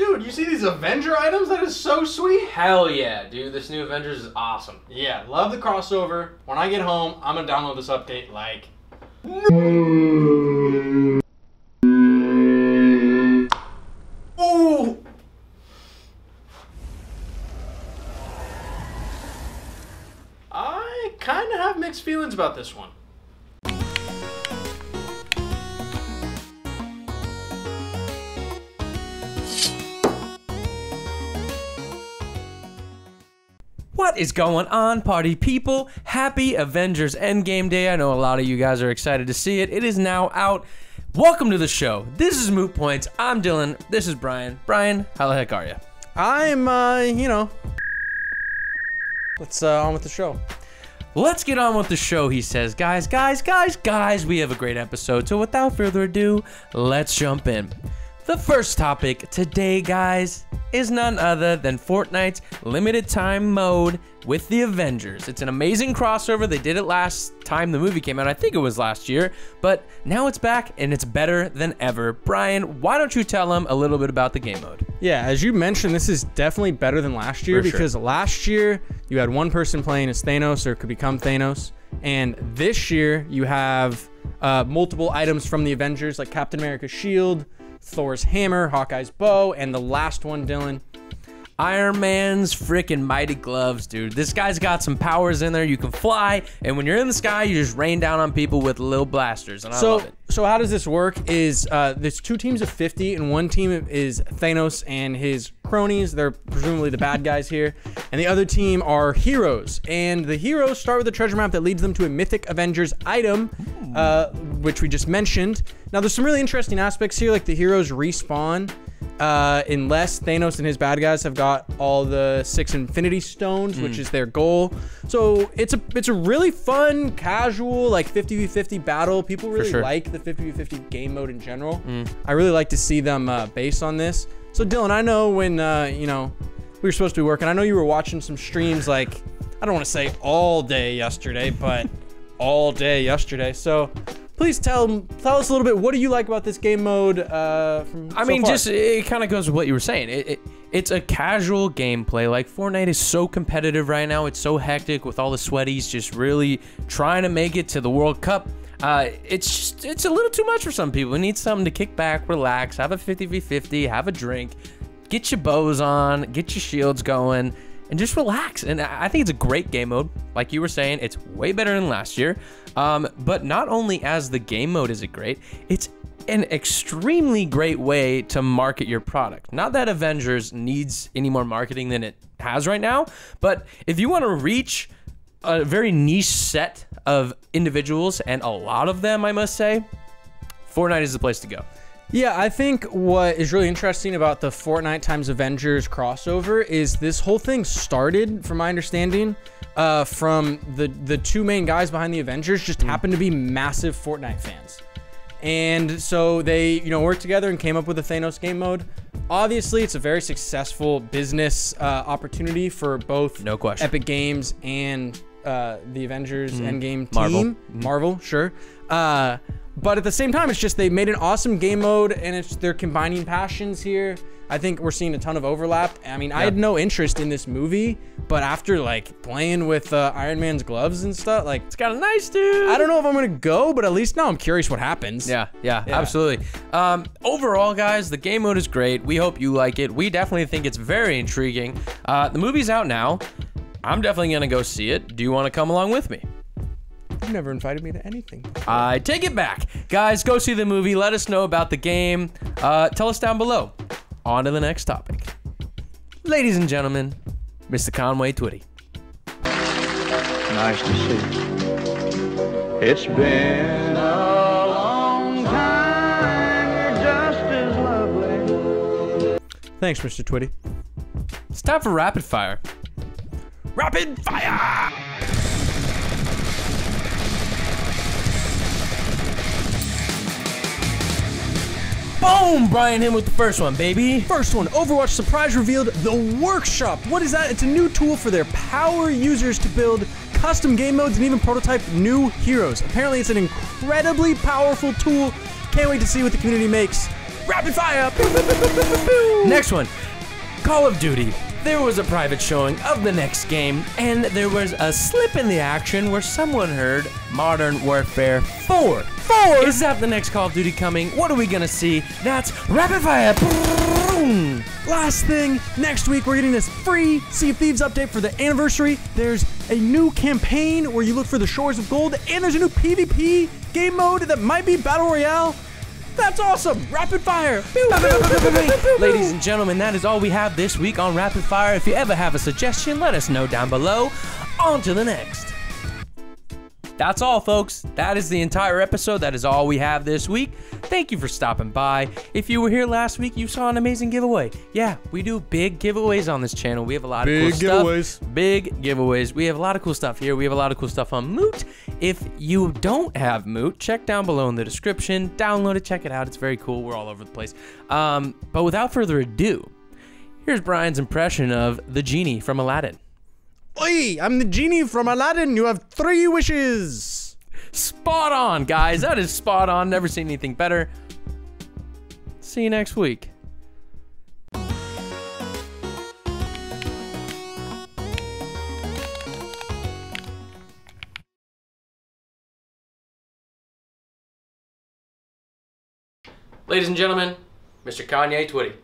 Dude, you see these Avenger items? That is so sweet. Hell yeah, dude. This new Avengers is awesome. Yeah, love the crossover. When I get home, I'm gonna download this update like. Ooh! I kind of have mixed feelings about this one. What is going on, party people? Happy Avengers Endgame Day. I know a lot of you guys are excited to see it. It is now out. Welcome to the show. This is Moot Points. I'm Dylan. This is Brian. Brian, how the heck are you? I'm, uh, you know. Let's, uh, on with the show. Let's get on with the show, he says. Guys, guys, guys, guys, we have a great episode. So without further ado, let's jump in. The first topic today, guys, is none other than Fortnite's limited time mode with the Avengers. It's an amazing crossover. They did it last time the movie came out. I think it was last year, but now it's back and it's better than ever. Brian, why don't you tell them a little bit about the game mode? Yeah, as you mentioned, this is definitely better than last year For sure. because last year you had one person playing as Thanos or could become Thanos, and this year you have uh, multiple items from the Avengers like Captain America's shield, Thor's hammer, Hawkeye's bow, and the last one, Dylan. Iron Man's freaking mighty gloves, dude. This guy's got some powers in there. You can fly, and when you're in the sky, you just rain down on people with little blasters, and I So, love it. so how does this work? Is uh, there's two teams of 50, and one team is Thanos and his cronies. They're presumably the bad guys here, and the other team are heroes. And the heroes start with a treasure map that leads them to a mythic Avengers item, uh, which we just mentioned. Now, there's some really interesting aspects here, like the heroes respawn. Uh, unless Thanos and his bad guys have got all the six Infinity Stones, which is their goal. So it's a it's a really fun, casual, like 50v50 battle. People really sure. like the 50v50 game mode in general. I really like to see them uh, based on this. So Dylan, I know when uh, you know we were supposed to be working. I know you were watching some streams like I don't want to say all day yesterday, but all day yesterday. So please tell tell us a little bit. What do you like about this game mode? Uh, from I so mean, far? just it kind of goes with what you were saying. It, it it's a casual gameplay. Like Fortnite is so competitive right now. It's so hectic with all the sweaties just really trying to make it to the World Cup. Uh, it's just it's a little too much for some people. We need something to kick back, relax, have a 50v50, have a drink, get your bows on, get your shields going, and just relax. And I think it's a great game mode. Like you were saying, it's way better than last year. Um, but not only as the game mode is it great, it's an extremely great way to market your product. Not that Avengers needs any more marketing than it has right now, but if you want to reach a very niche set of individuals, and a lot of them, I must say, Fortnite is the place to go. Yeah, I think what is really interesting about the Fortnite times Avengers crossover is this whole thing started, from my understanding, uh, from the the two main guys behind the Avengers just happened to be massive Fortnite fans. And so they, you know, worked together and came up with the Thanos game mode. Obviously, it's a very successful business uh, opportunity for both No question. Epic Games and uh, the Avengers Endgame team. Marvel. Marvel, sure. But at the same time, it's just they made an awesome game mode, and it's they're combining passions here. I think we're seeing a ton of overlap. I mean, I had no interest in this movie, but after like playing with uh, Iron Man's gloves and stuff, like It's got a nice dude. I don't know if I'm gonna go, but at least now I'm curious what happens. Yeah, yeah, Yeah. absolutely. Um, overall, guys, the game mode is great. We hope you like it. We definitely think it's very intriguing. Uh, the movie's out now. I'm definitely gonna go see it. Do you want to come along with me? You've never invited me to anything. I take it back, guys. Go see the movie. Let us know about the game. Uh, tell us down below. On to the next topic, ladies and gentlemen. Mr. Conway Twitty. Nice to see you. It's been a long time. You're just as lovely. Thanks, Mr. Twitty. It's time for rapid fire. Rapid fire! Boom! Brian him with the first one, baby. First one, Overwatch surprise revealed the Workshop. What is that? It's a new tool for their power users to build custom game modes and even prototype new heroes. Apparently, it's an incredibly powerful tool. Can't wait to see what the community makes. Rapid fire. Next one. Call of Duty. There was a private showing of the next game, and there was a slip in the action where someone heard Modern Warfare 4. 4? Is that the next Call of Duty coming? What are we gonna see? That's Rapid Fire. Boom. Last thing, next week we're getting this free Sea of Thieves update for the anniversary. There's a new campaign where you look for the Shores of Gold, and there's a new PvP game mode that might be Battle Royale. That's awesome! Rapid fire! Ladies and gentlemen, that is all we have this week on Rapid Fire. If you ever have a suggestion, let us know down below. On to the next. That's all, folks. That is the entire episode. That is all we have this week. Thank you for stopping by. If you were here last week, you saw an amazing giveaway. Yeah, we do big giveaways on this channel. We have a lot Big of cool stuff. giveaways. Big giveaways. We have a lot of cool stuff here. We have a lot of cool stuff on Moot. If you don't have Moot, check down below in the description. Download it, check it out. It's very cool. We're all over the place. Um, but without further ado, here's Brian's impression of the genie from Aladdin. Oi, I'm the genie from Aladdin. You have three wishes. Spot on, guys. That is spot on. Never seen anything better. See you next week. Ladies and gentlemen, Mr. Kanye Twitty.